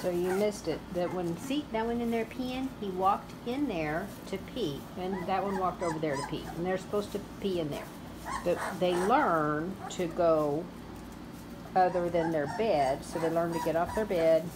So you missed it. That when see that one in there peeing, he walked in there to pee, and that one walked over there to pee, and they're supposed to pee in there. But they learn to go other than their bed, so they learn to get off their bed,